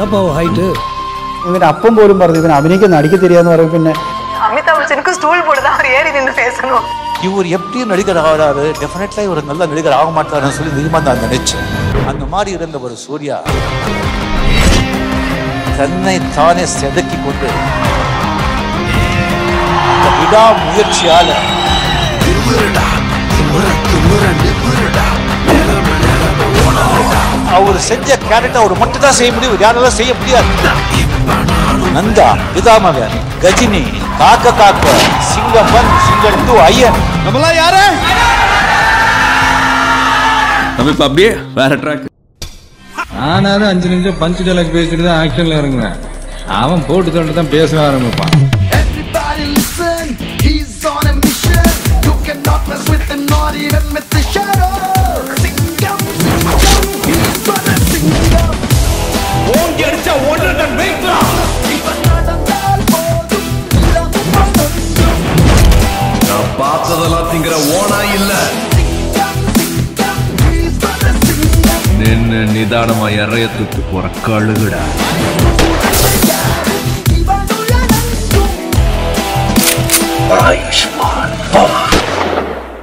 എന്താപ്പാവോ height ഇവന്റെ അപ്പം പോലും പറഞ്ഞു ഇവൻ അഭിനയിക്കുന്ന അടിക്കത്തിരിയാന്ന് പറയും പിന്നെ அமிதாப் பச்சனுக்கு ஸ்டூல் போடுதான் அவர் ஏறி நின்று பேசணும். இவர் எப்படி நடிகர் ஆகிறாரு. டெஃபினெட்லா இவர் நல்ல நடிகர் ஆக மாட்டாருன்னு சொல்லி நிஜமா நான் அந்த மாதிரி இருந்த ஒரு சூர்யா தன்னை தானே செதுக்கி கொண்டு விடாமுயற்சியால அவர் செஞ்ச கேரக்டர் அவர் மட்டும் தான் செய்ய முடியும். யாராலும் செய்ய முடியாது. நந்தா பிதாமகன் கஜினி காக்க காக்க சிங்கம் ஒன் சிங்கம் டூ ஐயன். நம்மளாம் யாரு? நம்ம இப்ப அப்படியே வேற ட்ராக் நானாவது அஞ்சு நிமிஷம் பஞ்சு டைலாக் பேசிட்டு தான் ஆக்ஷன்ல இறங்குவேன் அவன் போட்டு தொண்டு தான் பேச ஆரம்பிப்பான். Everybody listen, he's on a mission. You cannot mess with him, not even with the shadow. நான் பார்த்ததெல்லாம் திங்கிற ஓனா இல்ல. நின்னு நிதானமா இறைய தூக்கு போற கழுகுடா. ஆயுஷ்மான்